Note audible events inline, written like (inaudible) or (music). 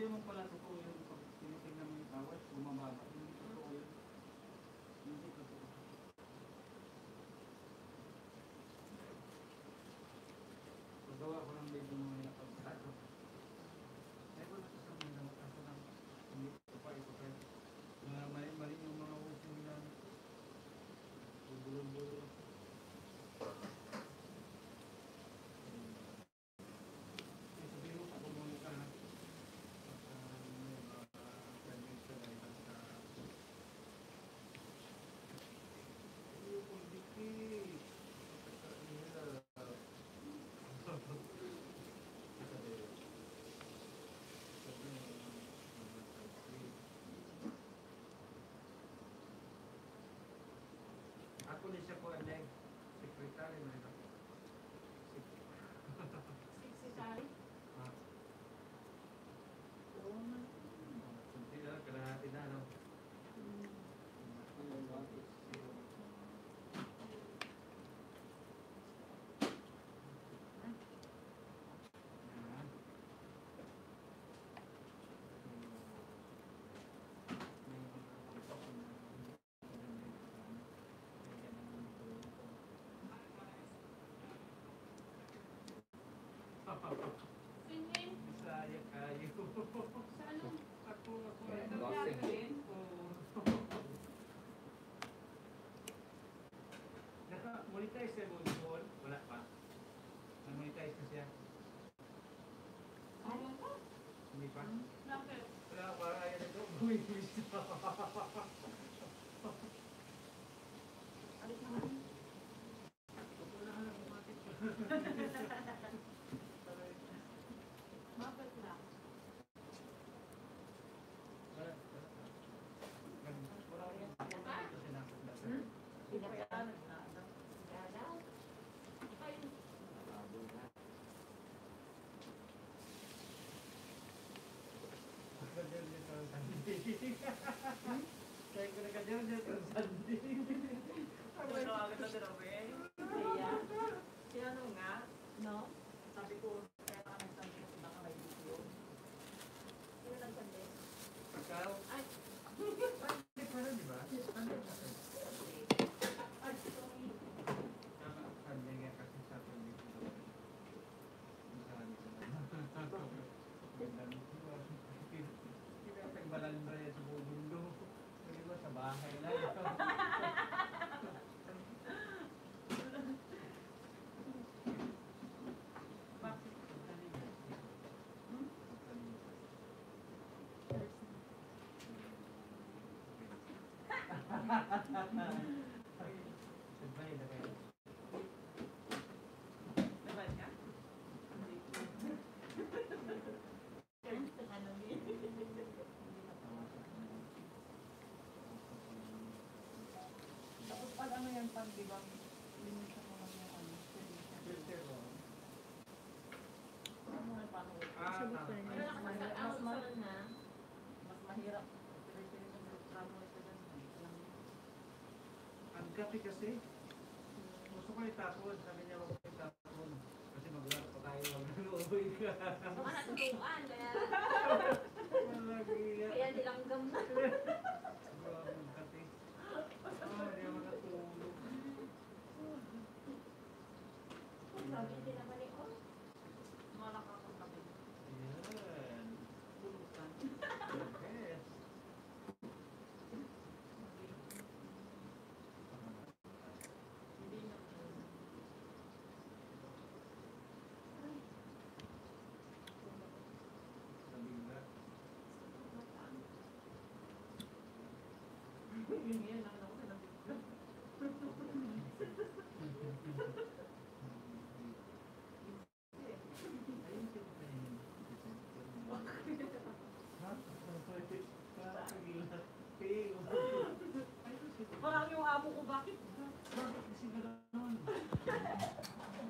naman pala totoo yun. Pag tinitingnan mo yung tawad, bumababa. Hindi totoo yun. Hindi totoo. Paggawa ko ng medyo mga nakapagsato. Ay ko nakasama na kaso lang. Hindi ko pa ito kayo. Mga mali, mali yung mga uso nila. Bulo-bulo. Eh, sabihin mo, ako muna ka ha. Baka may mga permit ka na ibang sa... Ayun, kung dikit. Ako ni siya po ang secretary na ito. Secretary? Ah, Oo nga. kunti lang, kalahati na, no? Yan. Singin? Bisaya kayo. Sa ano? Ako, ako. Boxing. Naka-monetize siya mo doon? Wala pa. Na-monetize na siya? Pa? Hindi pa? Bakit? Wala pa. Ayaw na ito. Bumibilis na. Alit naman. Wala na automatic. Bakit (laughs) na? Wala. Wala. Wala. Wala. Kasi nakakita siya. Hmm? Pinagkaanag na. Galaw. Ayun. Nakadyar niya sa Sunday. Kaya ko nakadyar niya sa Sunday. Ano agad na? Kaya, kaya ano nga, No? sabi ko, kaya ka nagsabi ko baka may video. Sino nagsabi? Ikaw? Ay, Hindi pa rin, di ba? Sunday pa rin. ay, sorry. Tama, Sunday nga kasi sa Sunday ko. Masabi ko na. Ganda nito. Pinapagbalanda yan sa buong mundo. Hindi ba sa bahay lang. Hmm? Sabay na kayo. Diba niya? Ano yun? Tapos yan, pag di ba, limitan mo lang yung ano. Filter. Ano nga paano? Ah, Mas, ako ma- na. mas mahirap. Yung lang. Ang kape kasi, gusto ko itapon. Sabi niya, huwag ko itapon. Kasi maglaro pa tayo. Mag-uwi ka. Baka natutuan. Kaya, (laughs) Malagi yan. kaya nilanggam na. (laughs) Parang yung amo ko, bakit? Bakit? Kasi gano'n. (laughs)